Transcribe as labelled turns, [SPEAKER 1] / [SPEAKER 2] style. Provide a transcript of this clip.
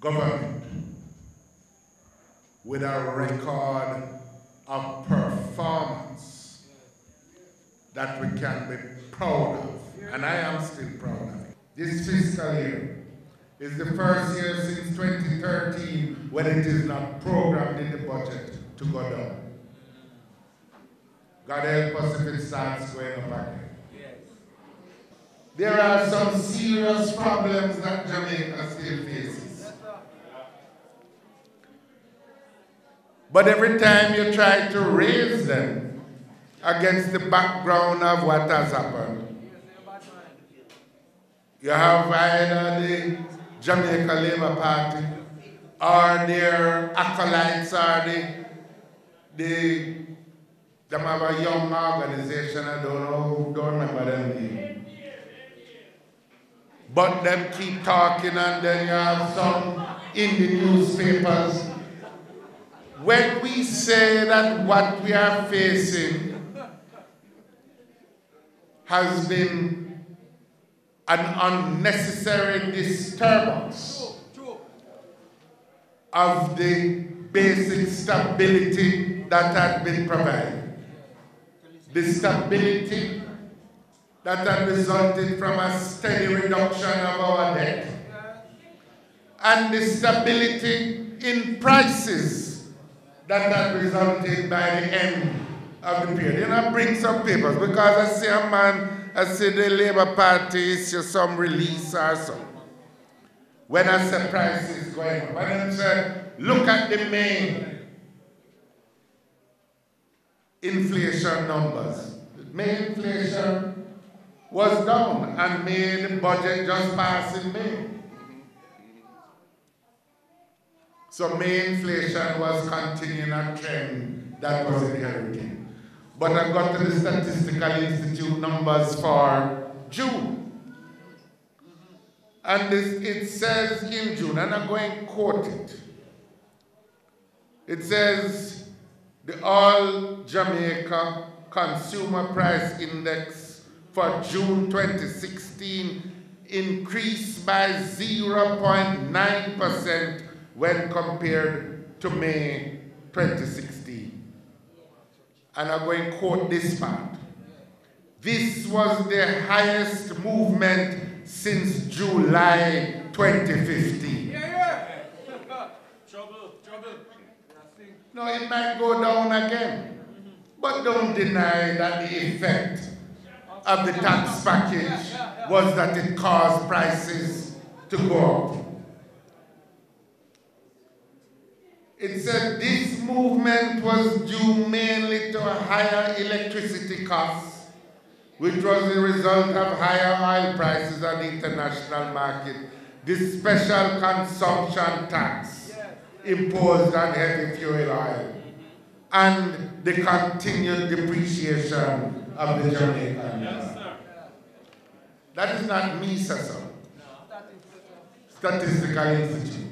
[SPEAKER 1] government with a record of performance that we can be proud of. And I am still proud of it. This fiscal year is the first year since 2013 when it is not programmed in the budget to go down. God help us if it starts going up again. There are some serious problems that Jamaica still faces. But every time you try to raise them against the background of what has happened, you have either the Jamaica Labour Party or their acolytes or the, the them have a young organization, I don't know, don't remember them name. But them keep talking and then you have some in the newspapers. When we say that what we are facing has been an unnecessary disturbance of the basic stability that had been provided. The stability that had resulted from a steady reduction of our debt and the stability in prices that had resulted by the end of the period. You know, bring some papers because I see a man, I see the Labour Party issue some release or something. When I say prices going up, I say, look at the main inflation numbers. May inflation was down and May the budget just passed in May. So May inflation was continuing a trend that was inherited. But I got to the Statistical Institute numbers for June. And this, it says in June, and I'm going to quote it. It says, the All Jamaica Consumer Price Index for June 2016 increased by 0.9% when compared to May 2016. And I'm going to quote this part. This was the highest movement since July 2015.
[SPEAKER 2] Yeah, yeah. trouble, trouble.
[SPEAKER 1] No, it might go down again. But don't deny that the effect of the tax package was that it caused prices to go up. It said this movement was due mainly to higher electricity costs, which was the result of higher oil prices on the international market, the special consumption tax imposed on heavy fuel oil, and the continued depreciation of the Jamaican
[SPEAKER 2] Yes, sir.
[SPEAKER 1] That is not me, sir. Statistical Institute.